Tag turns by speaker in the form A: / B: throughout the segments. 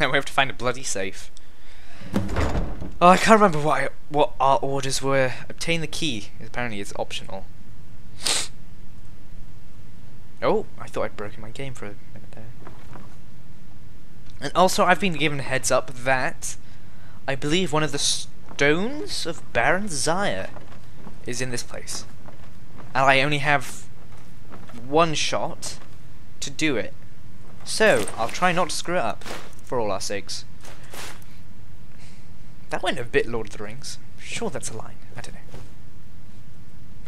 A: Now we have to find a bloody safe. Oh, I can't remember what I, what our orders were. Obtain the key. Apparently, it's optional. Oh, I thought I'd broken my game for a minute there. And also, I've been given a heads up that I believe one of the stones of Barenziah is in this place. And I only have one shot to do it. So, I'll try not to screw it up, for all our sakes. That went a bit Lord of the Rings. Sure that's a line. I don't know.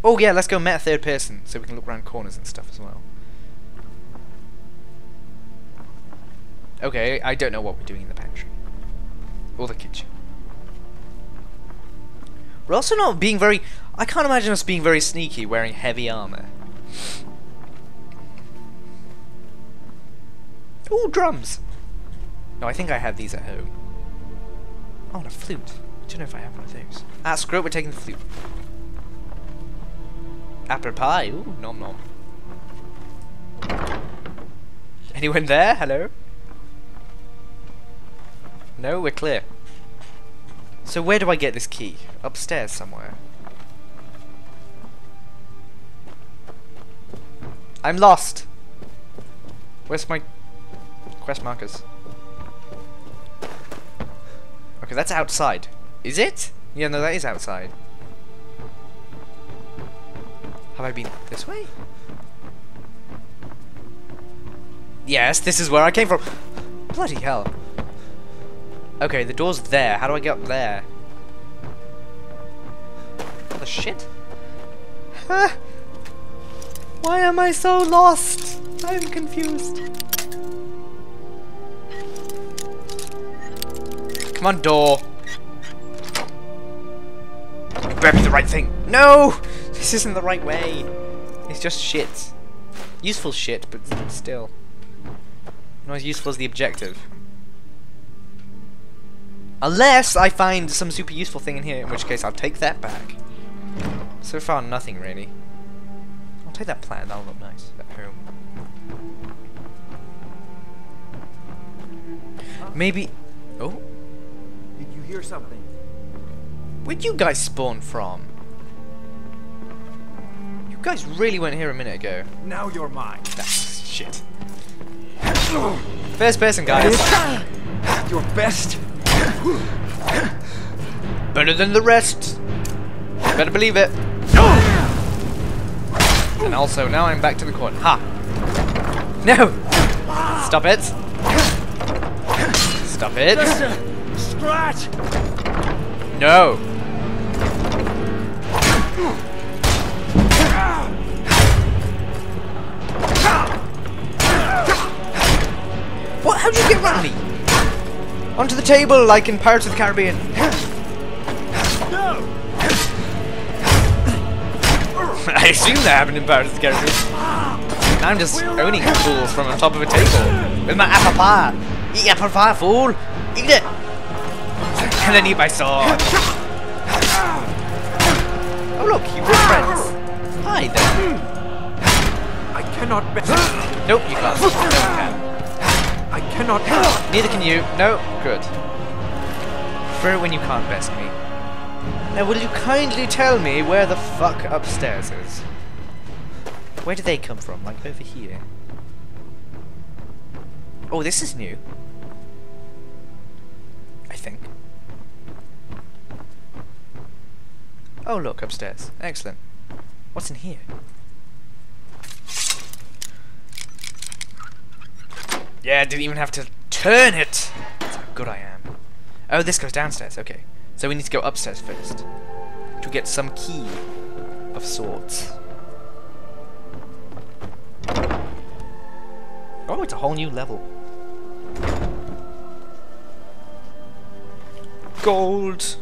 A: Oh yeah, let's go meta third person, so we can look around corners and stuff as well. Okay, I don't know what we're doing in the pantry. Or the kitchen. We're also not being very... I can't imagine us being very sneaky wearing heavy armor. Ooh, drums! No, I think I have these at home. Oh, and a flute. I don't know if I have one of those. Ah, screw it, we're taking the flute. Apple pie, ooh, nom nom. Anyone there? Hello? No, we're clear. So where do I get this key? Upstairs somewhere. I'm lost! Where's my quest markers? Okay, that's outside. Is it? Yeah, no, that is outside. Have I been this way? Yes, this is where I came from. Bloody hell. Okay, the door's there. How do I get up there? What the shit? Huh? Why am I so lost? I'm confused. Come on, door. Be the right thing. No! This isn't the right way. It's just shit. Useful shit, but still. Not as useful as the objective. Unless I find some super useful thing in here, in which case I'll take that back. So far, nothing really. I'll take that plant, that'll look nice at home. Maybe... Oh?
B: You hear something?
A: Where'd you guys spawn from? You guys really weren't here a minute ago.
B: Now you're mine.
A: That's shit. First person, guys.
B: Your best.
A: Better than the rest. Better believe it. And also, now I'm back to the corner. Ha! No! Stop it! Stop it!
B: Uh, Just a scratch.
A: No! What? How'd you get around me? Onto the table, like in Pirates of the Caribbean.
B: No.
A: I assume that happened in Pirates of the Caribbean. I'm just owning fools from on top of a table with my apple pie. Eat apple pie, fool! Eat it! And then eat my sword. Oh look, you good friends. Hi there.
B: I cannot best.
A: Nope, you can't. No one can.
B: I cannot.
A: Neither can you. No, good. Prefer when you can't best me. Now, will you kindly tell me where the fuck upstairs is? Where do they come from? Like over here? Oh, this is new. Oh, look, upstairs. Excellent. What's in here? Yeah, I didn't even have to turn it! That's how good I am. Oh, this goes downstairs, okay. So we need to go upstairs first. To get some key of sorts. Oh, it's a whole new level. Gold!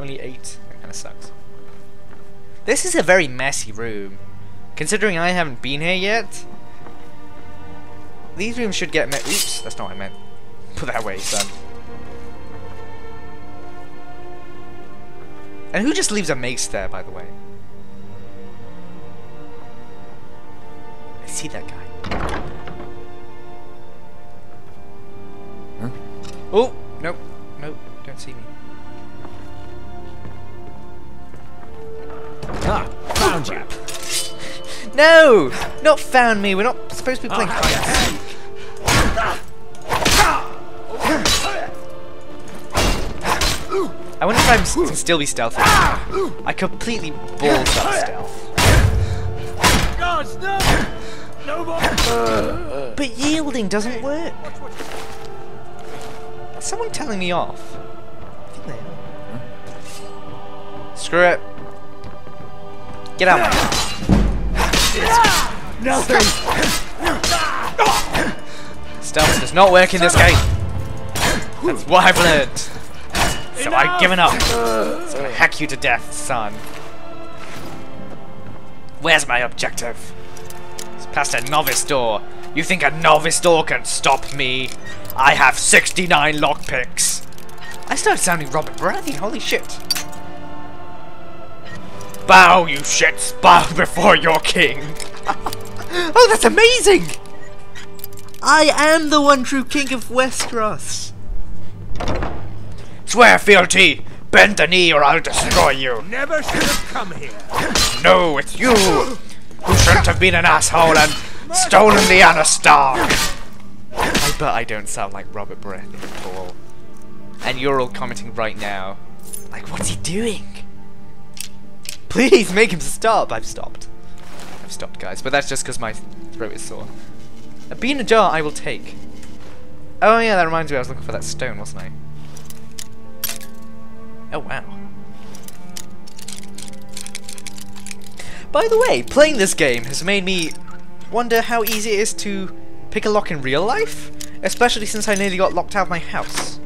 A: Only eight. That kinda sucks. This is a very messy room. Considering I haven't been here yet, these rooms should get me- oops, that's not what I meant. Put that away, son. And who just leaves a mace there, by the way? I see that guy.
B: Huh?
A: Oh, nope, nope, don't see me.
B: Ah, found you.
A: No! Not found me, we're not supposed to be playing hide. I wonder if I can still be stealthy. I completely balls up stealth.
B: No! No more!
A: But yielding doesn't work. Is someone telling me off? I think they are. Screw it. Get out.
B: of Nothing!
A: Stealth does not work in this game. That's what I've learned. So I've given up. So I hack you to death, son. Where's my objective? It's past a novice door. You think a novice door can stop me? I have 69 lockpicks. I started sounding Robert Bradley, holy shit. Bow, you shits, bow before your king. oh, that's amazing! I am the one true king of Westeros. Swear fealty! Bend the knee or I'll destroy you!
B: Never should have come here.
A: No, it's you! Who shouldn't have been an asshole and stolen the Anna Stark! I bet I don't sound like Robert Baratheon at all. And you're all commenting right now. Like, what's he doing? Please make him stop! I've stopped. I've stopped, guys, but that's just because my throat is sore. A bee in a jar I will take. Oh yeah, that reminds me I was looking for that stone, wasn't I? Oh wow. By the way, playing this game has made me wonder how easy it is to pick a lock in real life, especially since I nearly got locked out of my house.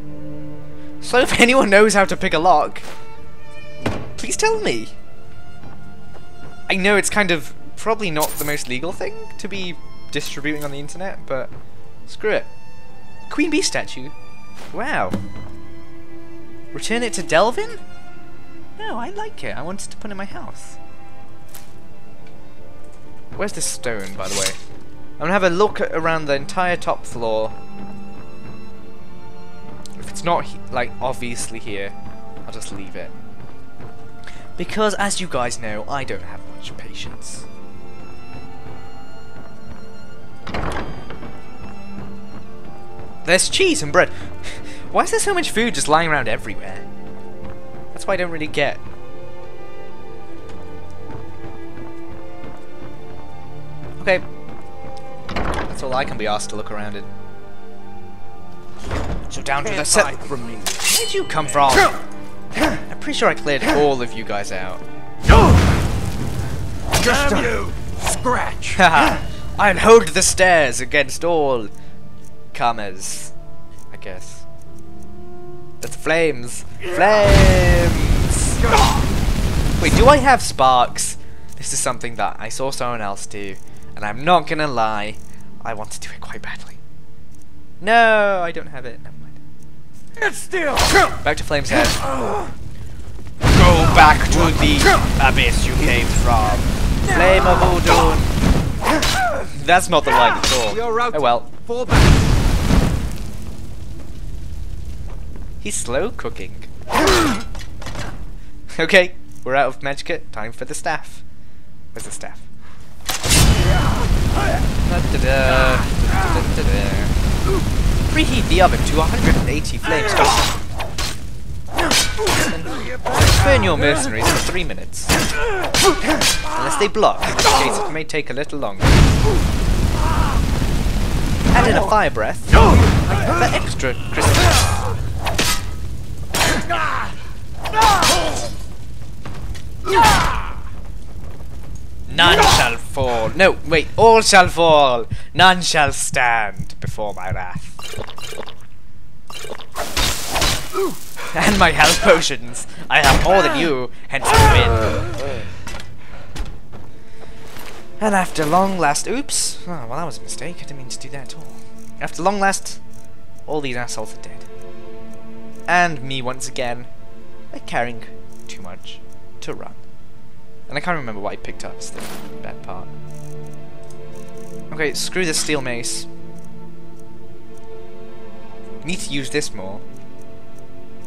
A: So if anyone knows how to pick a lock, please tell me. I know it's kind of probably not the most legal thing to be distributing on the internet, but screw it. Queen Bee statue? Wow. Return it to Delvin? No, I like it. I wanted to put it in my house. Where's this stone, by the way? I'm gonna have a look around the entire top floor. If it's not, like, obviously here, I'll just leave it. Because, as you guys know, I don't have much patience. There's cheese and bread. Why is there so much food just lying around everywhere? That's why I don't really get. Okay. That's all I can be asked to look around in. So down to the set.
B: from me.
A: Where'd you come from? I'm pretty sure I cleared all of you guys out.
B: Just a scratch.
A: Haha. I'll hold the stairs against all comers. I guess. That's flames. Flames! Wait, do I have sparks? This is something that I saw someone else do, and I'm not gonna lie, I want to do it quite badly. No, I don't have it. Never mind.
B: It's still.
A: Back to Flame's head. Uh. Go back to the abyss you came from. Flame of Udun. That's not the line at all. Oh well.
B: Fall back.
A: He's slow cooking. okay, we're out of Magicka. Time for the staff. Where's the staff? Preheat the oven to 180 flames. Burn your mercenaries for three minutes. Unless they block, in which case it may take a little longer. Add in a fire breath for extra crispness. None shall fall. No, wait. All shall fall. None shall stand before my wrath. And my health potions. I have more than you, hence I win. And after long last, oops. Oh, well, that was a mistake. I didn't mean to do that at all. After long last, all these assholes are dead. And me once again, by carrying too much to run. And I can't remember what I picked up, it's the bad part. Okay, screw this steel mace. Need to use this more.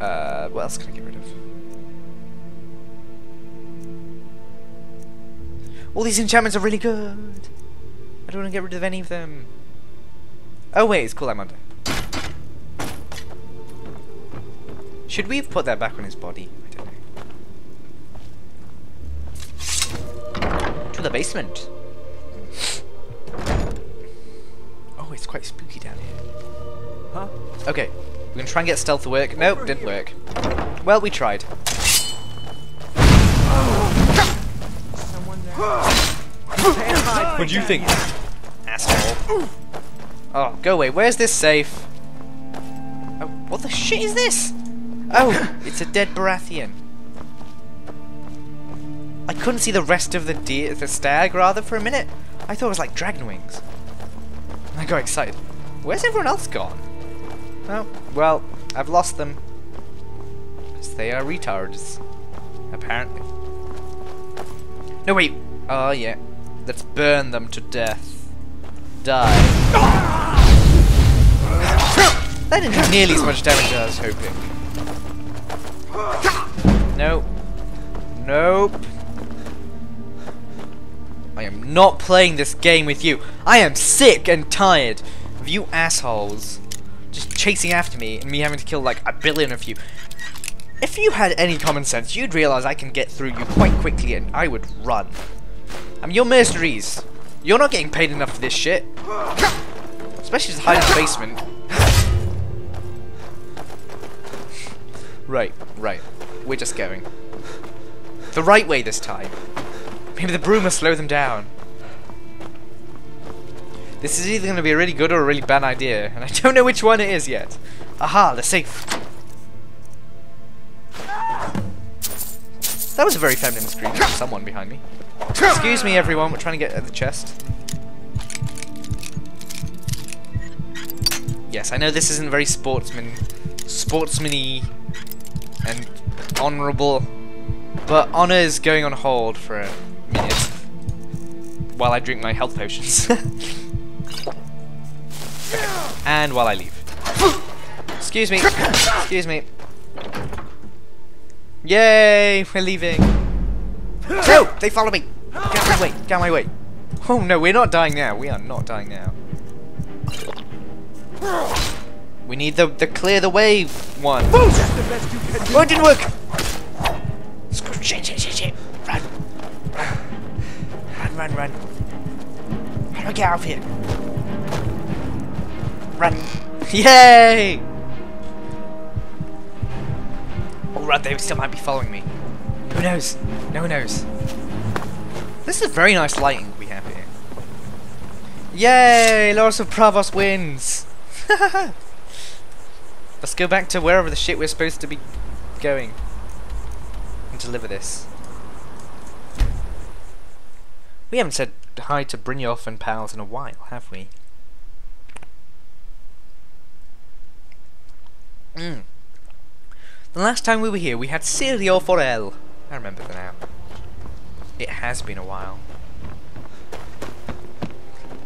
A: Uh, what else can I get rid of? All these enchantments are really good. I don't want to get rid of any of them. Oh wait, it's cool I'm under. Should we have put that back on his body? I don't know. To the basement. Quite spooky down here.
B: Huh?
A: Okay, we're gonna try and get stealth to work. Nope, didn't work. Well, we tried.
B: Someone there? Can't hide
A: What do you think, asshole? Oh, go away. Where's this safe? Oh, what the shit is this? Oh, it's a dead Baratheon. I couldn't see the rest of the deer, the stag rather, for a minute. I thought it was like dragon wings. I got excited. Where's everyone else gone? Oh, well, I've lost them. 'Cause they are retards. Apparently. No, wait. Oh, yeah. Let's burn them to death. Die. That didn't do nearly as much damage as I was hoping. Nope. Nope. I am not playing this game with you. I am sick and tired of you assholes just chasing after me and me having to kill like a billion of you. If you had any common sense, you'd realize I can get through you quite quickly and I would run. I mean, you're mercenaries. You're not getting paid enough for this shit. Especially to hide in the basement. Right, right. We're just going. The right way this time. Maybe the broom will slow them down. This is either going to be a really good or a really bad idea, and I don't know which one it is yet. Aha, the safe. That was a very feminine scream from someone behind me. Excuse me, everyone. We're trying to get at the chest. Yes, I know this isn't very sportsman, sportsman-y and honourable, but honour is going on hold for minute while I drink my health potions. and while I leave. Excuse me. Excuse me. Yay! We're leaving. No! They follow me! Get my way! Get my way! Oh no, we're not dying now. We are not dying now. We need the the clear the way one.
B: That's the best you can do.
A: Oh, it didn't work! Shit, shit, shit, shit. Run. Run. How do I get out of here? Run. Yay! Oh, right, they still might be following me. Who knows? No one knows. This is a very nice lighting we have here. Yay! Laurus of Braavos wins! Let's go back to wherever the shit we're supposed to be going and deliver this. We haven't said hi to Brynjolf and pals in a while, have we? Mm. The last time we were here, we had Syrio Forel. I remember that now. It has been a while.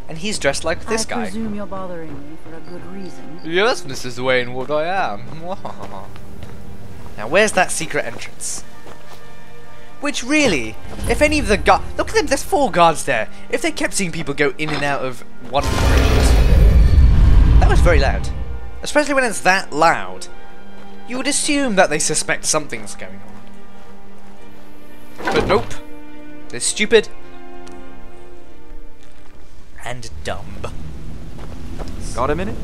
A: And he's dressed like this
C: I
A: guy.
C: presume you're bothering me for a good reason.
A: Yes, Mrs. Wainwood, I am. now, where's that secret entrance? Which really, if any of the guards... Look at them, there's four guards there. If they kept seeing people go in and out of one room... That was very loud. Especially when it's that loud. You would assume that they suspect something's going on. But nope. They're stupid. And dumb.
D: Got a minute?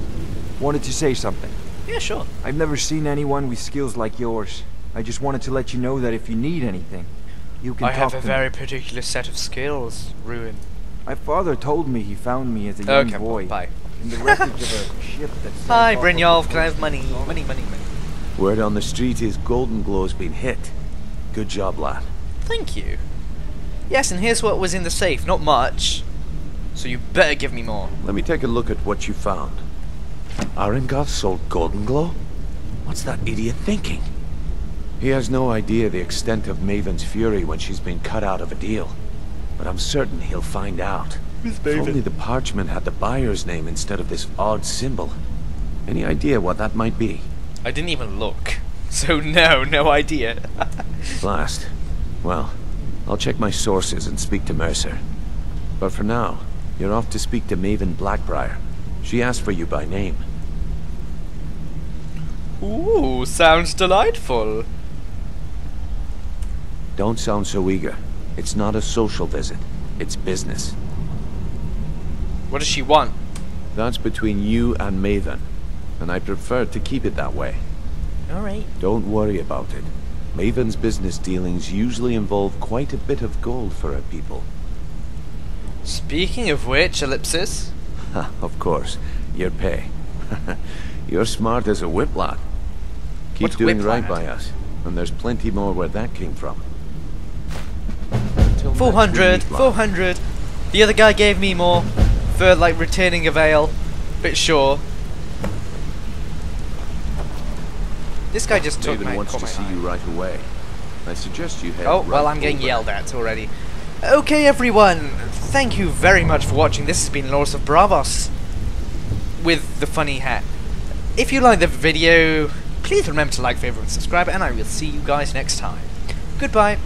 D: Wanted to say something.
A: Yeah, sure.
D: I've never seen anyone with skills like yours. I just wanted to let you know that if you need anything, you can
A: I
D: talk
A: have a
D: to
A: very
D: me.
A: particular set of skills, Ruin.
D: My father told me he found me as a young
A: Okay,
D: boy
A: bye.
D: in the wreckage of a ship that
A: Hi,
D: off
A: Brynjolf, can I have money? Money, money, money.
E: Word on the street is Goldenglow's been hit. Good job, lad.
A: Thank you. Yes, and here's what was in the safe. Not much. So you better give me more.
E: Let me take a look at what you found. Aringoth sold Goldenglow? What's that idiot thinking? He has no idea the extent of Maven's fury when she's been cut out of a deal. But I'm certain he'll find out. If only the parchment had the buyer's name instead of this odd symbol. Any idea what that might be?
A: I didn't even look. So no, no idea.
E: Blast. Well, I'll check my sources and speak to Mercer. But for now, you're off to speak to Maven Blackbriar. She asked for you by name.
A: Ooh, sounds delightful.
E: Don't sound so eager. It's not a social visit. It's business.
A: What does she want?
E: That's between you and Maven. And I prefer to keep it that way.
A: Alright.
E: Don't worry about it. Maven's business dealings usually involve quite a bit of gold for her people.
A: Speaking of which, ellipsis.
E: Of course. Your pay. You're smart as a whip lad. Keep
A: What's
E: doing
A: whip
E: right by us. And there's plenty more where that came from. Until
A: 400, 400. The other guy gave me more for like returning a veil. Bit sure. This guy just took
E: Maven
A: my,
E: wants to
A: my
E: see
A: eye.
E: you right away. I suggest you head
A: Oh,
E: right
A: well, I'm getting
E: over.
A: yelled at already. Okay, everyone, thank you very much for watching. This has been Laurus of Braavos with the funny hat. If you like the video, please remember to like, favorite, and subscribe, and I will see you guys next time. Goodbye.